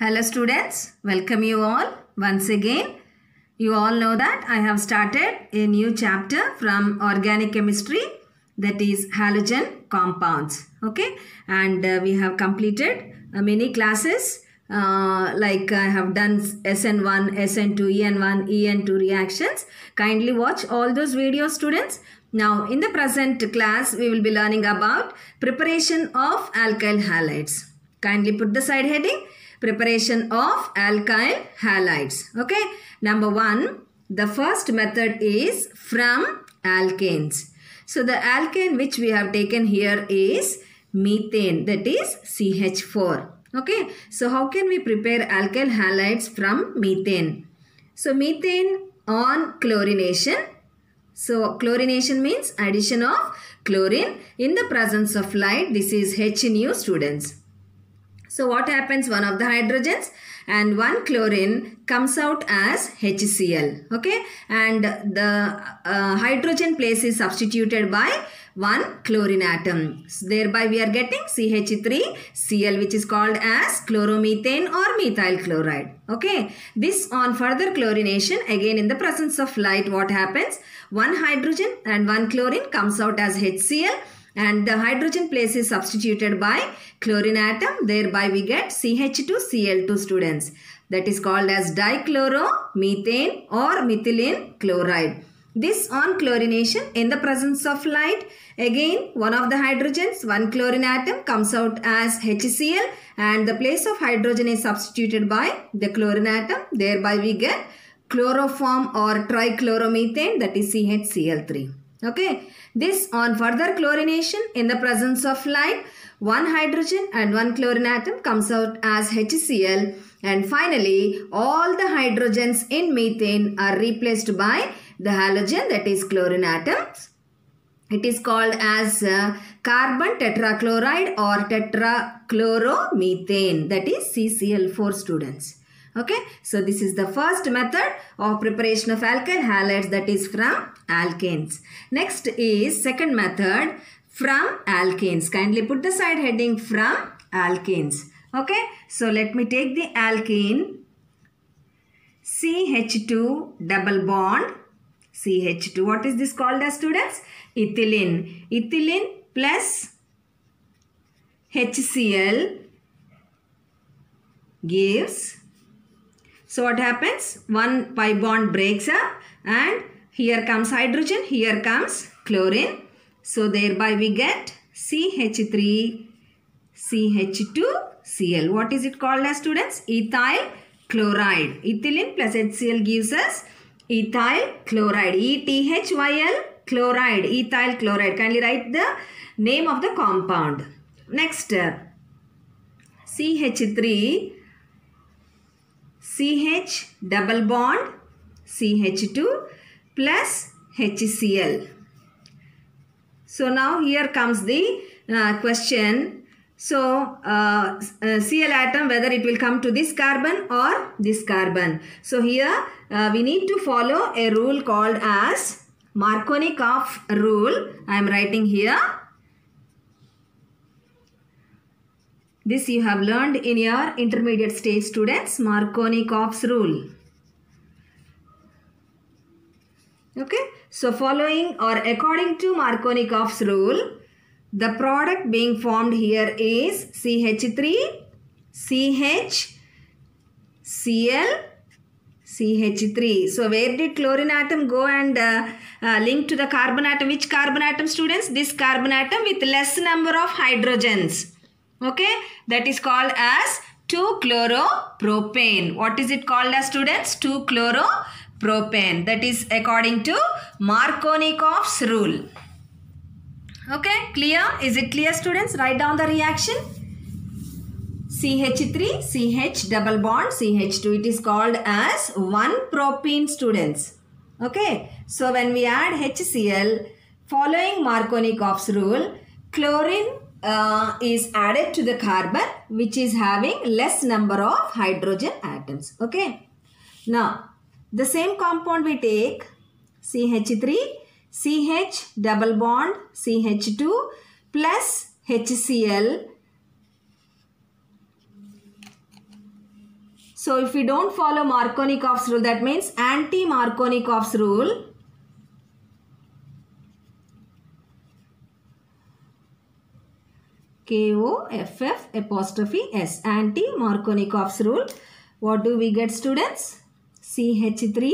Hello students, welcome you all once again. You all know that I have started a new chapter from organic chemistry that is halogen compounds. Okay, and uh, we have completed uh, many classes uh, like I have done SN1, SN2, EN1, EN2 reactions. Kindly watch all those videos students. Now in the present class we will be learning about preparation of alkyl halides. Kindly put the side heading preparation of alkyl halides. Okay. Number one, the first method is from alkanes. So the alkane which we have taken here is methane that is CH4. Okay. So how can we prepare alkyl halides from methane? So methane on chlorination. So chlorination means addition of chlorine in the presence of light. This is H students. So what happens? One of the hydrogens and one chlorine comes out as HCl. Okay. And the uh, hydrogen place is substituted by one chlorine atom. So thereby we are getting CH3Cl which is called as chloromethane or methyl chloride. Okay. This on further chlorination again in the presence of light what happens? One hydrogen and one chlorine comes out as HCl and the hydrogen place is substituted by chlorine atom thereby we get CH2Cl2 students that is called as dichloromethane or methylene chloride. This on chlorination in the presence of light again one of the hydrogens one chlorine atom comes out as HCl and the place of hydrogen is substituted by the chlorine atom thereby we get chloroform or trichloromethane that is CHCl3. Okay. This on further chlorination in the presence of light, one hydrogen and one chlorine atom comes out as HCl and finally all the hydrogens in methane are replaced by the halogen that is chlorine atoms. It is called as uh, carbon tetrachloride or tetrachloromethane that is CCl4 students. Okay, so this is the first method of preparation of alkyl halides that is from alkenes. Next is second method from alkenes. Kindly put the side heading from alkanes. Okay, so let me take the alkene CH2 double bond CH2. What is this called as students? Ethylene. Ethylene plus HCl gives so what happens? One pi bond breaks up and here comes hydrogen, here comes chlorine. So thereby we get CH3, CH2, Cl. What is it called as students? Ethyl chloride. Ethylene plus HCl gives us ethyl chloride. ETHYL chloride. Ethyl chloride. Kindly write the name of the compound. Next, uh, CH3 CH double bond CH2 plus HCl. So now here comes the uh, question. So uh, uh, Cl atom whether it will come to this carbon or this carbon. So here we need to follow a rule called as Markovnikov rule. I am writing here. This you have learned in your intermediate stage students, Markovnikov's rule. Okay, so following or according to Markovnikov's rule, the product being formed here is CH3, CH, Cl, CH3. So where did chlorine atom go and uh, uh, link to the carbon atom? Which carbon atom students? This carbon atom with less number of hydrogens okay that is called as 2-chloropropane what is it called as students 2-chloropropane that is according to Markovnikov's rule. Okay clear? Is it clear students? Write down the reaction. CH3 CH double bond CH2 it is called as 1 propene students. Okay so when we add HCl following Markovnikov's rule chlorine uh, is added to the carbon which is having less number of hydrogen atoms. Okay. Now, the same compound we take CH3, CH double bond CH2 plus HCl So if we don't follow Markovnikov's rule, that means anti-Markovnikov's rule, K-O-F-F apostrophe S, anti-Markovnikov's rule. What do we get students? CH3,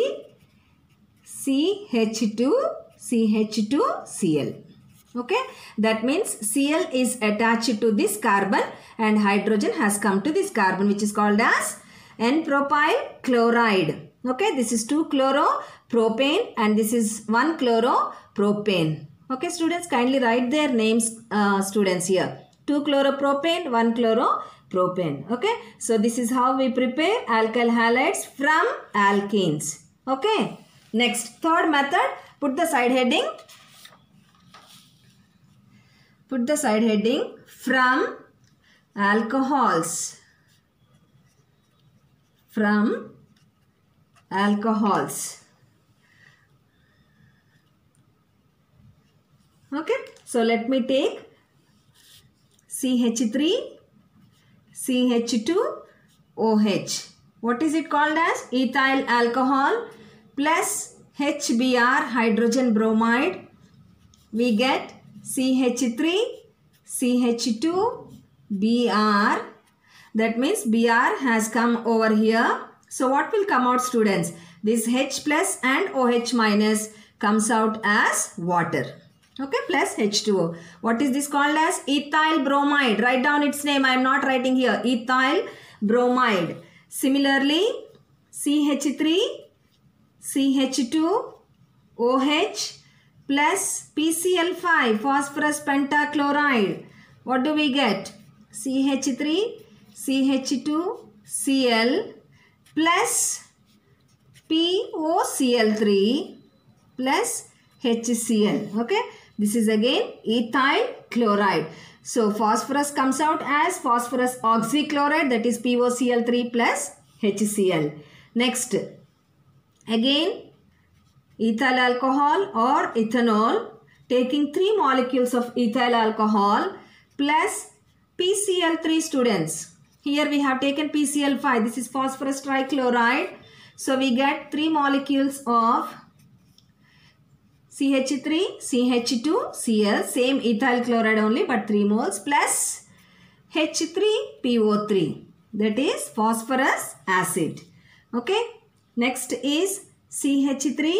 CH2, CH2, Cl. Okay, that means Cl is attached to this carbon and hydrogen has come to this carbon which is called as N-propyl chloride. Okay, this is 2 chloropropane and this is 1 chloropropane. Okay, students, kindly write their names, uh, students here. 2 chloropropane, 1 chloropropane. Okay, so this is how we prepare alkyl halides from alkenes. Okay, next, third method, put the side heading. Put the side heading from alcohols. From alcohols. Okay, so let me take CH3, CH2, OH. What is it called as? Ethyl alcohol plus HBr hydrogen bromide. We get CH3, CH2, Br. That means Br has come over here. So what will come out students? This H plus and OH minus comes out as water. Okay, plus H2O. What is this called as? Ethyl bromide. Write down its name. I am not writing here. Ethyl bromide. Similarly, CH3, CH2, OH plus PCl5, phosphorus pentachloride. What do we get? CH3, CH2, Cl plus POCl3 plus HCl. Okay. This is again ethyl chloride. So phosphorus comes out as phosphorus oxychloride that is POCl3 plus HCl. Next, again ethyl alcohol or ethanol taking three molecules of ethyl alcohol plus PCl3 students. Here we have taken PCl5. This is phosphorus trichloride. So we get three molecules of CH3, CH2, Cl, same ethyl chloride only but 3 moles plus H3PO3 that is phosphorous acid. Okay. Next is CH3,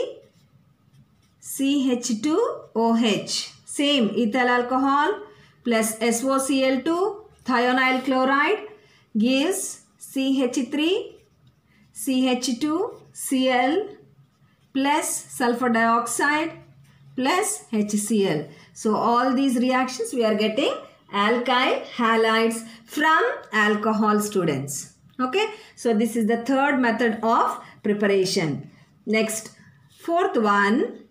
CH2OH same ethyl alcohol plus SOCl2 thionyl chloride gives CH3, CH2, Cl plus sulfur dioxide plus HCl. So all these reactions we are getting alkyl halides from alcohol students. Okay. So this is the third method of preparation. Next, fourth one,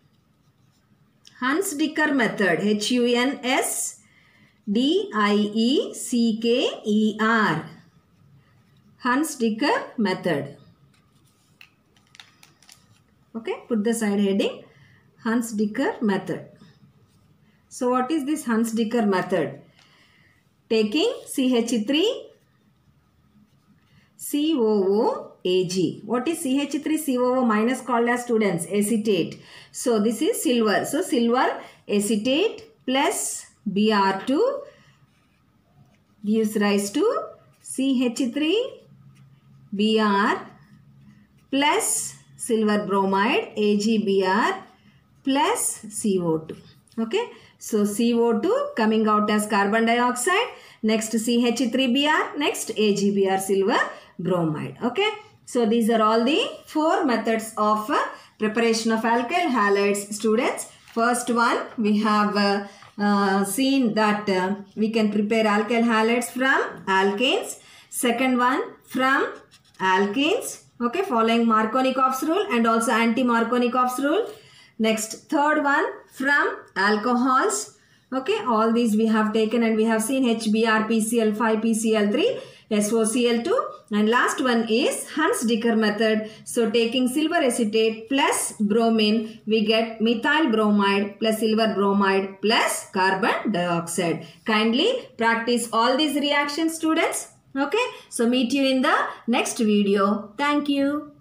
Hunsdiecker method. H-U-N-S-D-I-E-C-K-E-R. Hunsdiecker method. Okay, put the side heading Hunsdiecker method. So what is this Hunsdiecker method? Taking CH3 COOAG. What is CH3COO minus called as students? Acetate. So this is silver. So silver acetate plus Br2 gives rise to CH3 Br plus silver bromide AgBr plus CO2. Okay. So CO2 coming out as carbon dioxide. Next CH3Br. Next AgBr silver bromide. Okay. So these are all the four methods of uh, preparation of alkyl halides students. First one we have uh, uh, seen that uh, we can prepare alkyl halides from alkanes. Second one from alkenes. Okay, following Markovnikov's rule and also anti-Markovnikov's rule. Next, third one from alcohols. Okay, all these we have taken and we have seen HBr, PCl5, PCl3, SOCl2 and last one is Hunsdiecker method. So taking silver acetate plus bromine we get methyl bromide plus silver bromide plus carbon dioxide. Kindly practice all these reactions students. Okay, so meet you in the next video. Thank you.